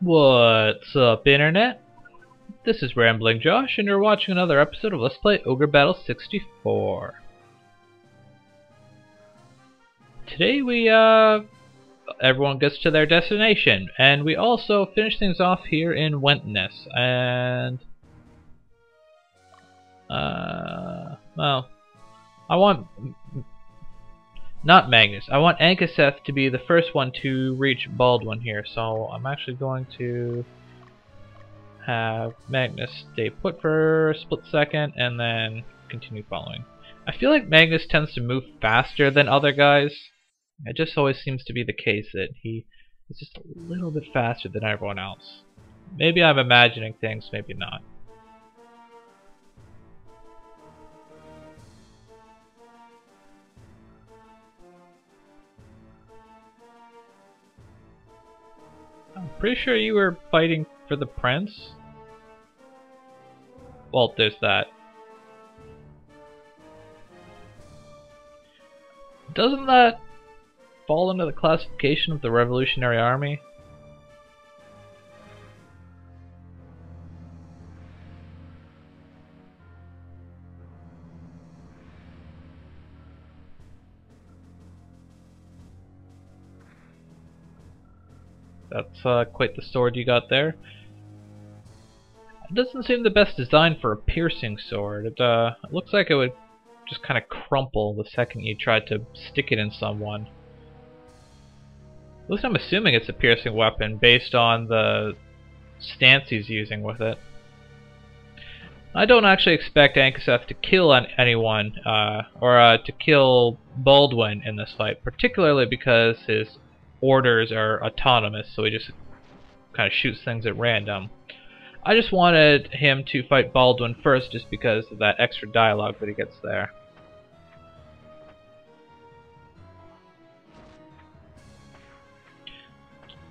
What's up, Internet? This is Rambling Josh, and you're watching another episode of Let's Play Ogre Battle 64. Today we, uh, everyone gets to their destination, and we also finish things off here in Wentinus, and, uh, well, I want not Magnus. I want Ankiseth to be the first one to reach Baldwin here, so I'm actually going to have Magnus stay put for a split second and then continue following. I feel like Magnus tends to move faster than other guys. It just always seems to be the case that he is just a little bit faster than everyone else. Maybe I'm imagining things, maybe not. I'm pretty sure you were fighting for the prince. Well, there's that. Doesn't that fall under the classification of the Revolutionary Army? That's uh, quite the sword you got there. It doesn't seem the best design for a piercing sword. It, uh, looks like it would just kind of crumple the second you tried to stick it in someone. At least I'm assuming it's a piercing weapon based on the stance he's using with it. I don't actually expect Ankiseth to kill anyone, uh, or uh, to kill Baldwin in this fight, particularly because his orders are autonomous, so he just kind of shoots things at random. I just wanted him to fight Baldwin first just because of that extra dialogue that he gets there.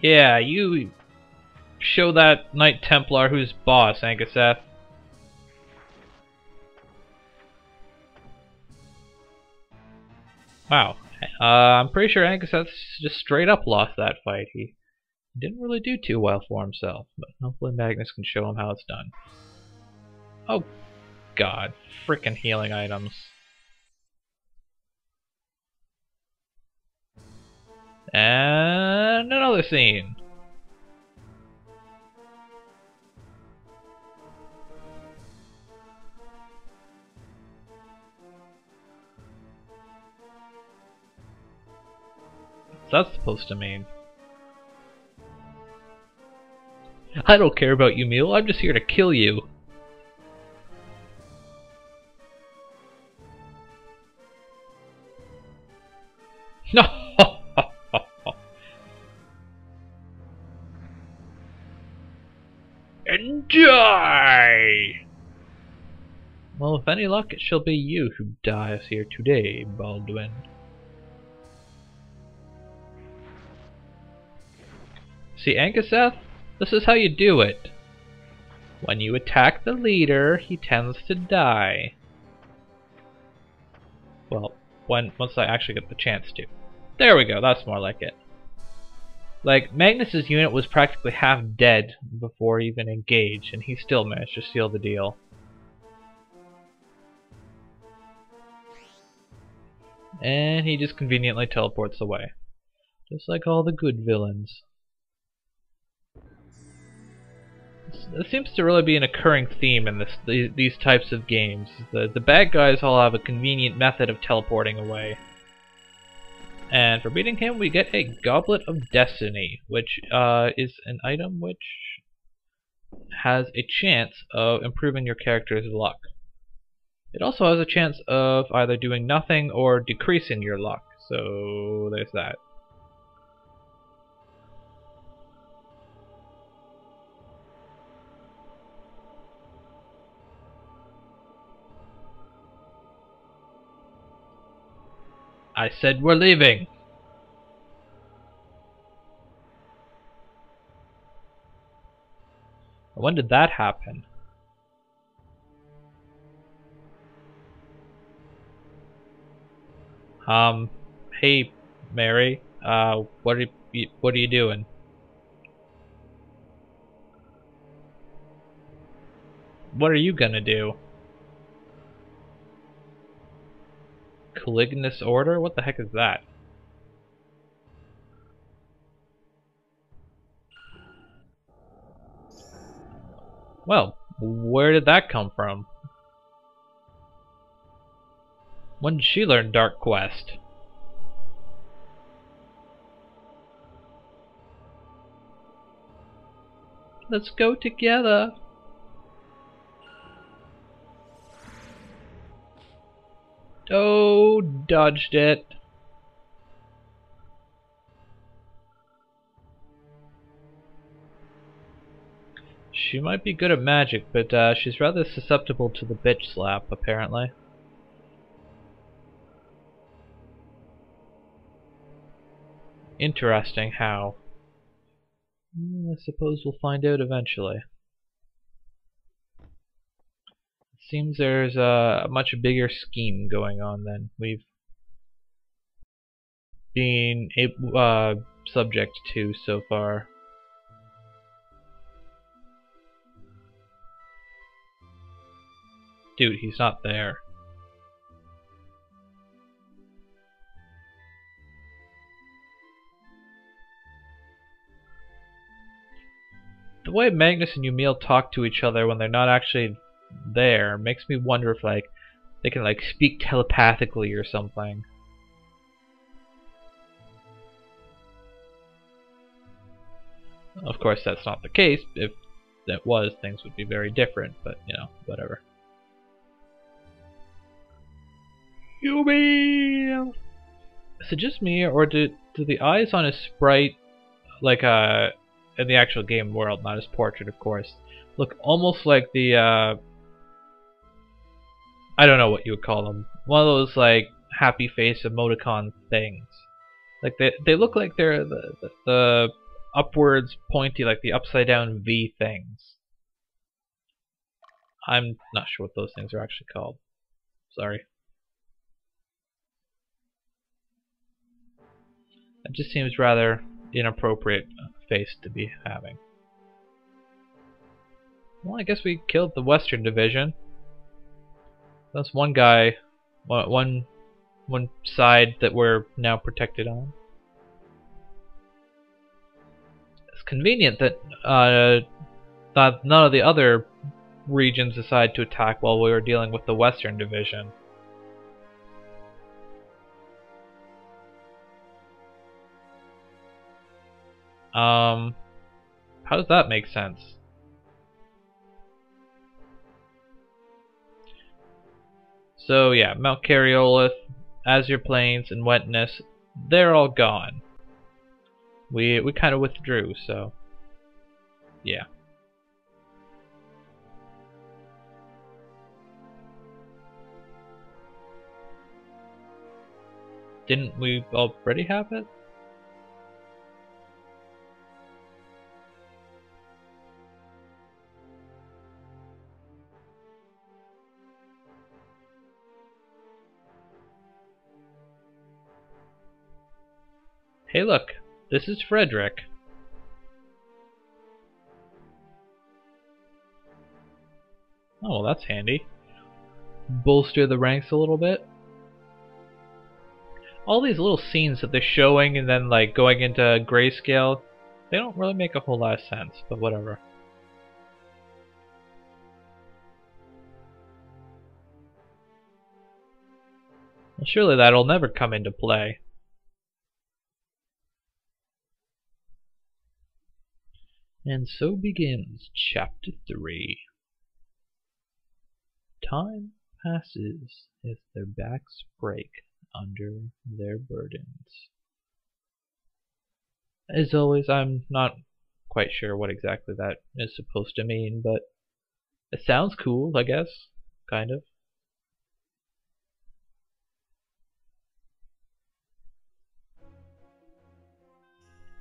Yeah, you show that Knight Templar who's boss, Ankiseth. Wow, uh, I'm pretty sure Ankiseth just straight up lost that fight. He didn't really do too well for himself, but hopefully Magnus can show him how it's done. Oh god, freaking healing items. And another scene. What's that supposed to mean? I don't care about you, Mule. I'm just here to kill you. No! and die! Well, with any luck, it shall be you who dies here today, Baldwin. See, Ankiseth? This is how you do it. When you attack the leader, he tends to die. Well, when once I actually get the chance to. There we go, that's more like it. Like, Magnus's unit was practically half dead before even engaged, and he still managed to seal the deal. And he just conveniently teleports away. Just like all the good villains. Seems to really be an occurring theme in this these types of games. The the bad guys all have a convenient method of teleporting away. And for beating him, we get a Goblet of Destiny, which uh, is an item which has a chance of improving your character's luck. It also has a chance of either doing nothing or decreasing your luck, so there's that. I said we're leaving. When did that happen? Um, hey, Mary, uh, what are you, what are you doing? What are you gonna do? Calignos Order? What the heck is that? Well, where did that come from? When did she learn Dark Quest? Let's go together. Oh, dodged it. She might be good at magic, but uh, she's rather susceptible to the bitch slap, apparently. Interesting how. Hmm, I suppose we'll find out eventually. It seems there's a much bigger scheme going on than we've been uh, subject to so far. Dude, he's not there. The way Magnus and Yumil talk to each other when they're not actually there makes me wonder if like they can like speak telepathically or something. Of course, that's not the case. If that was, things would be very different, but you know, whatever. Yumi! Is it just me, or do do the eyes on his sprite, like uh, in the actual game world, not his portrait, of course, look almost like the uh, I don't know what you would call them, one of those like happy face emoticon things. Like they they look like they're the, the, the upwards pointy, like the upside down V things. I'm not sure what those things are actually called. Sorry. It just seems rather inappropriate face to be having. Well, I guess we killed the Western Division. That's one guy, one, one side that we're now protected on. Convenient that uh, not, none of the other regions decided to attack while we were dealing with the Western Division. Um, how does that make sense? So yeah, Mount Caryolith, Azure Plains, and Wentinus, they're all gone. We we kind of withdrew, so yeah. Didn't we already have it? Hey look, this is Frederick. Oh, well, that's handy. Bolster the ranks a little bit. All these little scenes that they're showing and then like going into grayscale, they don't really make a whole lot of sense, but whatever. Well, surely that'll never come into play. And so begins Chapter 3. Time passes as their backs break under their burdens. As always, I'm not quite sure what exactly that is supposed to mean, but it sounds cool, I guess. Kind of.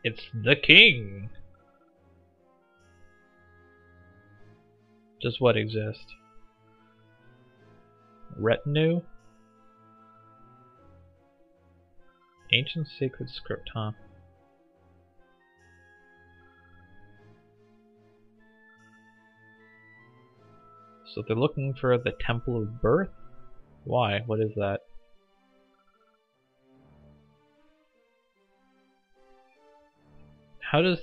It's the king! Does what exist? Retinue? Ancient sacred script, huh? So they're looking for the Temple of Birth? Why? What is that? How does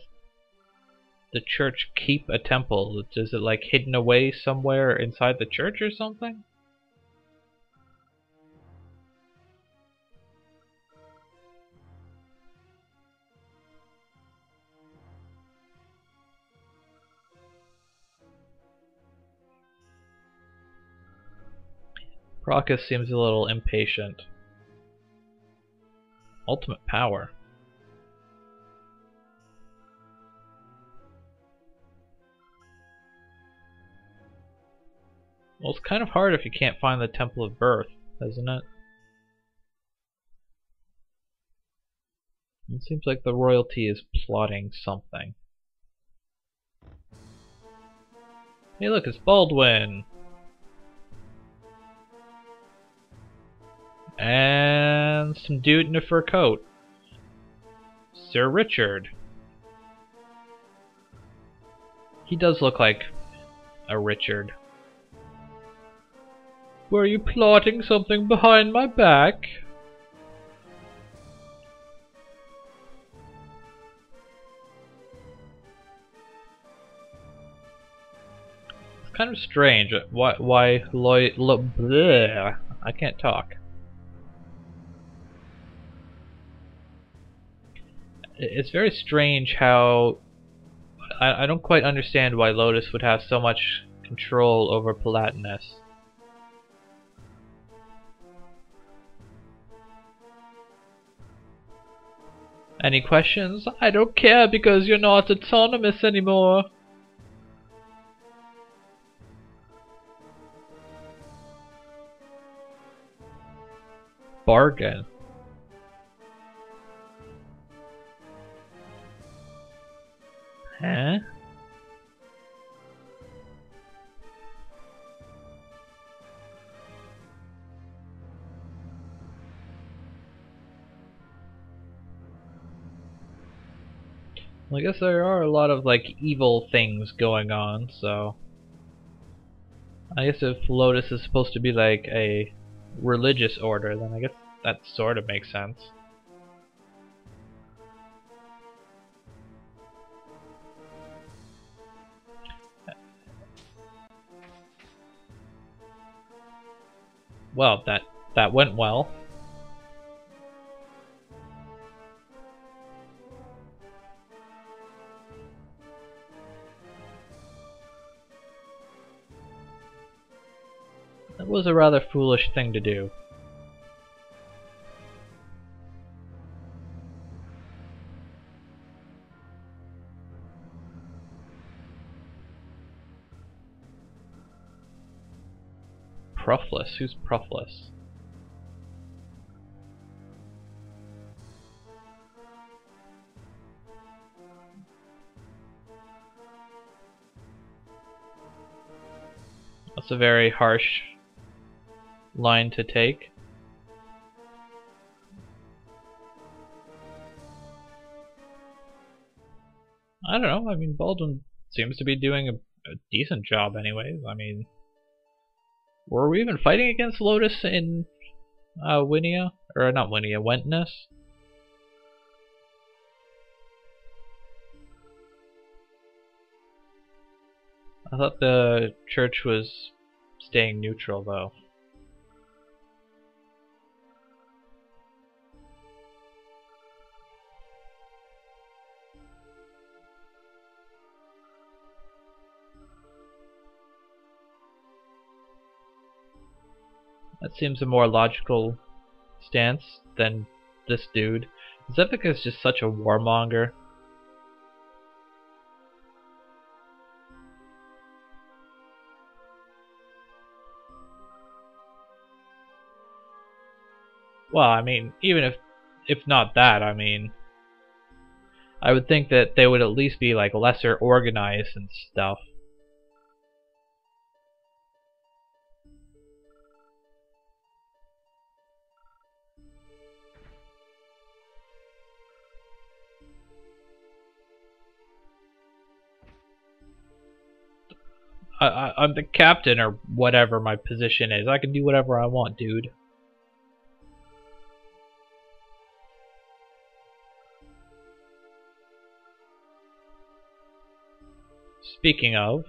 the church keep a temple? Is it like hidden away somewhere inside the church or something? Brachus seems a little impatient. Ultimate power. Well, it's kind of hard if you can't find the Temple of Birth, isn't it? It seems like the royalty is plotting something. Hey look, it's Baldwin! And some dude in a fur coat. Sir Richard. He does look like a Richard. Were you plotting something behind my back? It's kind of strange. Why, why, loy, lo, bleh, I can't talk. it's very strange how I, I don't quite understand why Lodis would have so much control over Palatinus. Any questions? I don't care because you're not autonomous anymore. Bargain. Huh? I guess there are a lot of like evil things going on, so I guess if Lodis is supposed to be like a religious order, then I guess that sort of makes sense. Well, that that went well. Was a rather foolish thing to do. Pruffless? Who's Pruffless? That's a very harsh line to take. I don't know, I mean Baldwin seems to be doing a, a decent job anyways. I mean were we even fighting against Lodis in uh, Winia? Or not Winia, Wentinus? I thought the church was staying neutral though. Seems a more logical stance than this dude. Zevik is just such a warmonger. Well, I mean, even if if not that, I mean, I would think that they would at least be like lesser organized and stuff. I, I, I'm the captain or whatever my position is. I can do whatever I want, dude. Speaking of,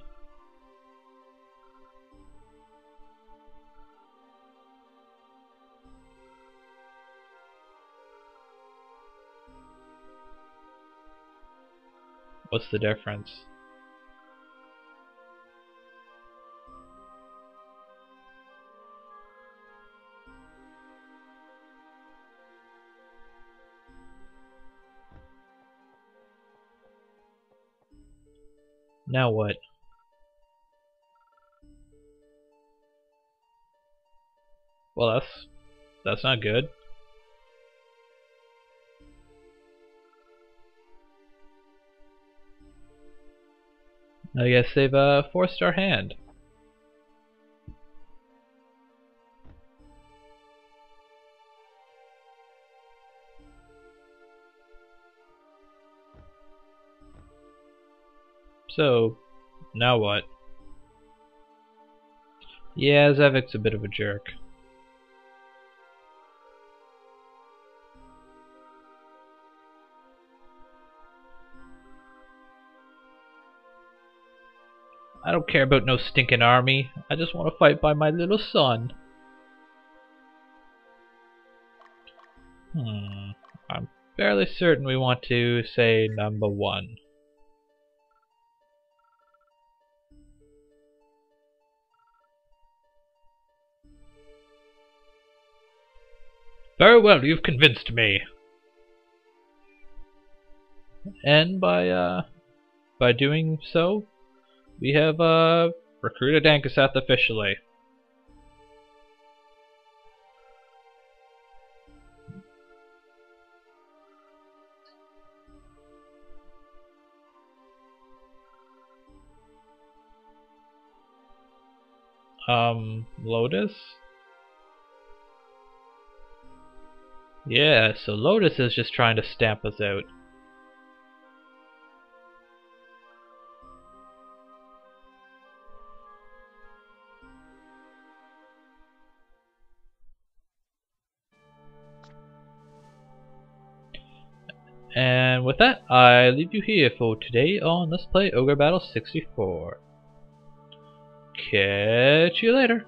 what's the difference? Now what? Well, that's that's not good. I guess they've uh, forced our hand. So, now what? Yeah, Zevik's a bit of a jerk. I don't care about no stinking army. I just want to fight by my little son. Hmm. I'm fairly certain we want to say number one. Very well, you've convinced me. And by uh, by doing so, we have uh, recruited Ankiseth officially. Um, Lodis? Yeah, so Lodis is just trying to stamp us out. And with that, I leave you here for today on Let's Play Ogre Battle 64. Catch you later.